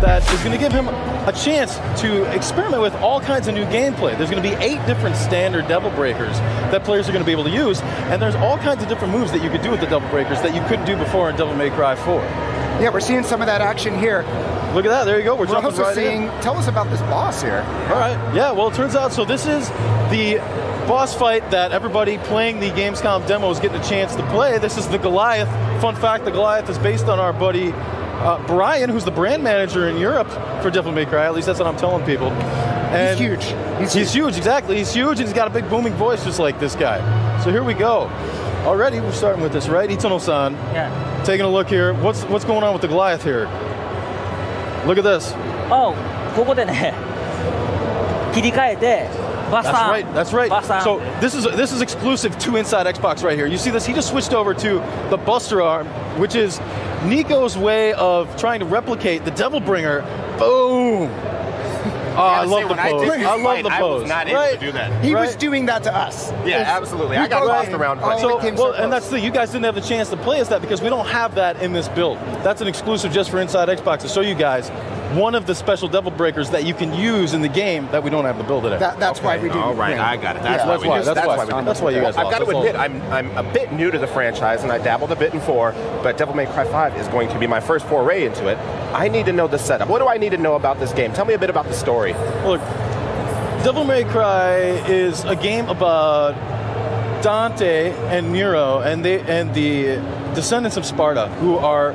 that is going to give him a chance to experiment with all kinds of new gameplay. There's going to be eight different standard Devil Breakers that players are going to be able to use, and there's all kinds of different moves that you could do with the Devil Breakers that you couldn't do before in Devil May Cry 4. Yeah, we're seeing some of that action here. Look at that, there you go. We're, We're jumping also right seeing, in. tell us about this boss here. All right. Yeah, well, it turns out, so this is the boss fight that everybody playing the Gamescom demo is getting a chance to play. This is the Goliath. Fun fact, the Goliath is based on our buddy uh, Brian, who's the brand manager in Europe for Devil May Cry. At least that's what I'm telling people. And huge. He's He's, huge, exactly. He's huge, and he's got a big booming voice just like this guy. So here we go. Already, we're starting with this, right? Itono-san, Yeah. taking a look here. What's what's going on with the Goliath here? Look at this. あここでね切り替えてバサ that's right. That's right. So this is this is exclusive to Inside Xbox right here. You see this? He just switched over to the Buster arm, which is Nico's way of trying to replicate the Devil Bringer. Boom. Oh, I gotta love say, the when I pose. I, love fight, the I pose. was not able right? to do that. He Right. was doing that to us. Yeah, If- absolutely. I got both- lost around Oh, punching. so Well, and that's the you guys didn't have the chance to play as that because we don't have that in this build. That's an exclusive just for Inside Xbox to show you guys one of the special Devil Breakers that you can use in the game that we don't have the build today. That, that's why we do. All right, win. I got it. That's Yeah. why That's why- do- that's why- we do that's why you guys I've got to admit, I'm I'm a bit new to the franchise, and I dabbled a bit in four, but Devil May Cry Five is going to be my first foray into it. I need to know the setup. What do I need to know about this game? Tell me a bit about the story. Look, Devil May Cry is a game about Dante and Nero and they and the descendants of Sparda who are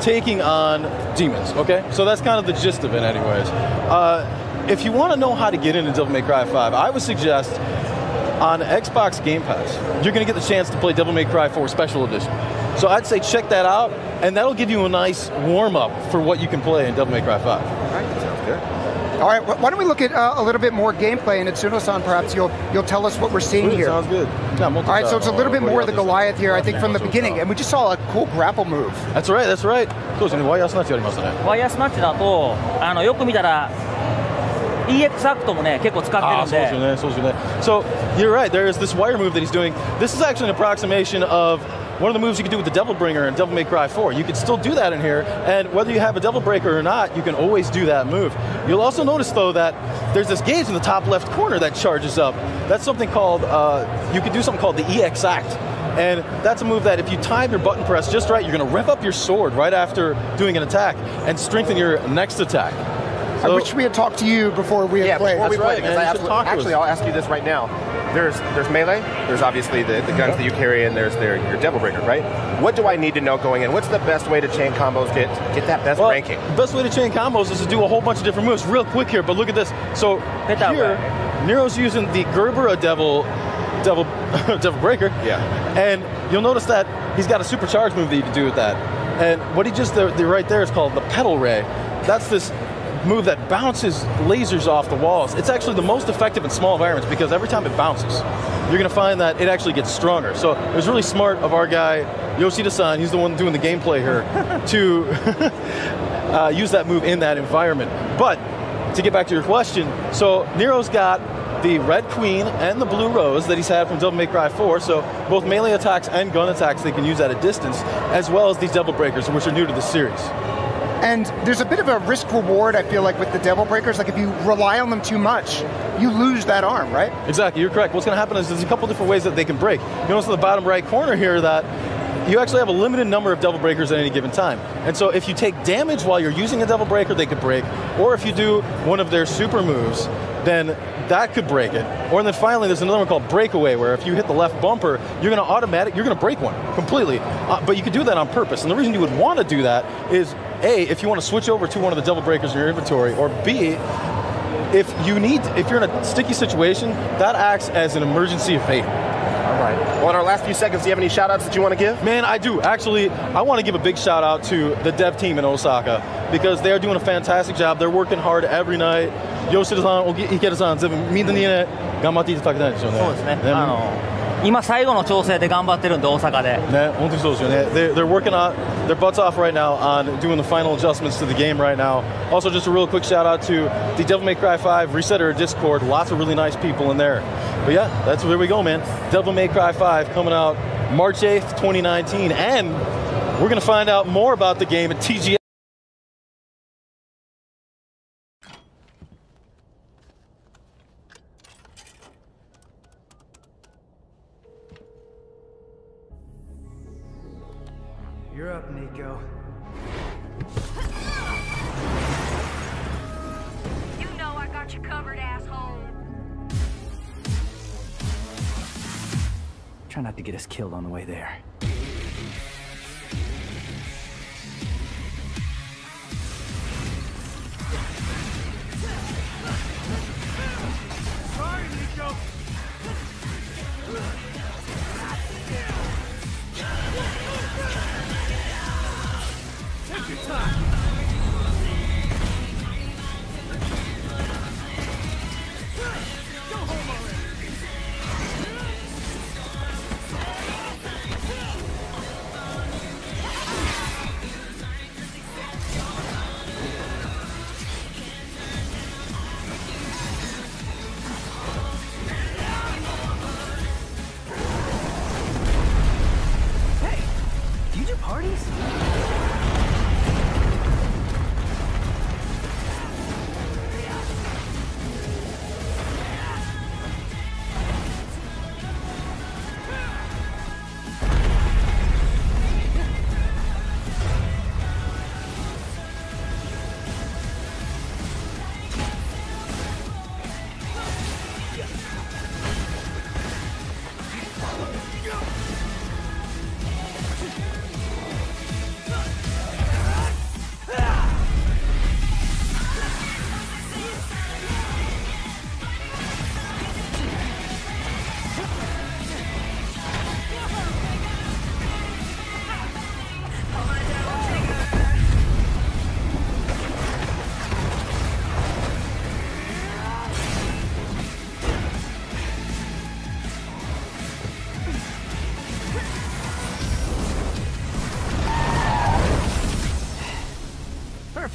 taking on demons. Okay, so that's kind of the gist of it, anyways. Uh, if you want to know how to get into Devil May Cry 5, I would suggest on Xbox Game Pass, you're going to get the chance to play Devil May Cry 4 Special Edition. So I'd say check that out, and that'll give you a nice warm up for what you can play in Devil May Cry 5. All right, sounds good. All right, wh- why don't we look at uh, a little bit more gameplay, and Itsuno-san, perhaps you'll you'll tell us what we're seeing here. Sounds good. Yeah, All right, so it's a little bit more of the Goliath here, I think, from the Yeah, beginning, and we just saw a cool grapple move. That's right, that's right. そうですね、ワイヤースナッチやりましたね。ワイヤースナッチだとあのよく見たら EX アクトもね結構使ってるんで Ah, そうですよね、そうですよね。So you're right. There is this wire move that he's doing. This is actually an approximation of one of the moves you can do with the Devil Bringer and Devil May Cry 4. You can still do that in here, and whether you have a Devil Breaker or not, you can always do that move. You'll also notice though that there's this gauge in the top left corner that charges up. That's something called. Uh, you can do something called the EX Act. And that's a move that if you time your button press just right, you're going to rev up your sword right after doing an attack and strengthen your next attack. I wish we had talked to you before we had Yeah, played. before we That's play, right, because man. I absolutely, actually. I'll ask you this right now. There's there's melee. There's obviously the, the guns that you carry, and there's their, your Devil Breaker, right? What do I need to know going in? What's the best way to chain combos get get that best Well, ranking? The best way to chain combos is to do a whole bunch of different moves. Real quick here, but look at this. So Hit that here, way. Nero's using the Gerbera Devil, Devil, Devil Breaker. Yeah. And you'll notice that he's got a supercharged move that you can do with that. And what he just the, the right there is called the Pedal Ray. That's this move that bounces lasers off the walls. It's actually the most effective in small environments because every time it bounces, you're going to find that it actually gets stronger. So it was really smart of our guy Yoshida-san. He's the one doing the gameplay here to uh, use that move in that environment. But to get back to your question, so Nero's got the Red Queen and the Blue Rose that he's had from Devil May Cry 4. So both melee attacks and gun attacks they can use at a distance, as well as these Devil Breakers, which are new to the series. And there's a bit of a risk reward, I feel like, with the Devil Breakers. Like, if you rely on them too much, you lose that arm, right? Exactly, you're correct. What's going to happen is there's a couple different ways that they can break. You notice in the bottom right corner here that you actually have a limited number of Devil Breakers at any given time. And so if you take damage while you're using a Devil Breaker, they could break. Or if you do one of their super moves, then that could break it. Or then finally, there's another one called Breakaway, where if you hit the left bumper, you're going to automatic, you're going to break one completely. Uh, but you could do that on purpose. And the reason you would want to do that is a, if you want to switch over to one of the Devil Breakers in your inventory, or B, if you need, if you're in a sticky situation, that acts as an emergency evade. All right. Well, in our last few seconds, do you have any shout outs that you want to give? Man, I do. Actually, I want to give a big shout out to the dev team in Osaka because they are doing a fantastic job. They're working hard every night. Yoshida-san, Ikeda-san, 全部みんなにね、頑張っていただきたいですよね。そうですね。あの今最後の調整で頑張ってるんで大阪で。ね、本当にそうですよね。They're, they're working on their butts off right now on doing the final adjustments to the game right now. Also, just a real quick shout out to the Devil May Cry 5 Resetter Discord. Lots of really nice people in there. But yeah, that's where we go, man. Devil May Cry 5 coming out March 8th, 2019. And we're going to find out more about the game at TGS. Try not to get us killed on the way there.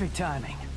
Perfect timing.